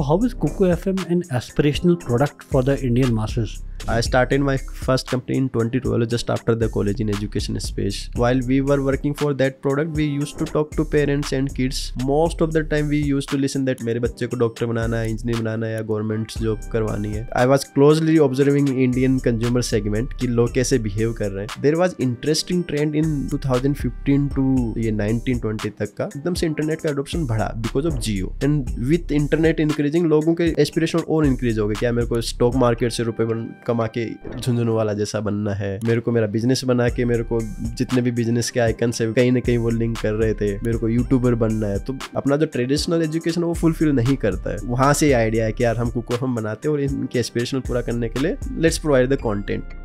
So how is Coco FM an aspirational product for the Indian masses? I started my first company in 2012 just after the college in education space. While we were working for that product, we used to talk to parents and kids. Most of the time we used to listen that मेरे बच्चे को doctor बनाना है engineer बनाना है या government job करवानी है I was closely observing Indian consumer segment कि लोग कैसे बिहेव कर रहे हैं there was interesting trend in 2015 to ये 1920 तक का एकदम से इंटरनेट का एडोप्शन बढ़ा because of Jio and with internet increasing लोगों के एस्पिरेशन और इंक्रीज हो गए क्या मेरे को स्टॉक मार्केट से रुपए कमा के झुंझुनू वाला जैसा बनना है। मेरे को मेरा बिज़नेस बना के मेरे को जितने भी बिज़नेस के आइकन से कहीं ना कहीं वो लिंक कर रहे थे। मेरे को यूट्यूबर बनना है। तो अपना जो ट्रेडिशनल एजुकेशन वो फुलफिल नहीं करता है। वहाँ से आइडिया है कि यार, हम कुको हम बनाते हैं और इनके एस्पिरेशन पूरा करने के लिए लेट्स प्रोवाइड द कॉन्टेंट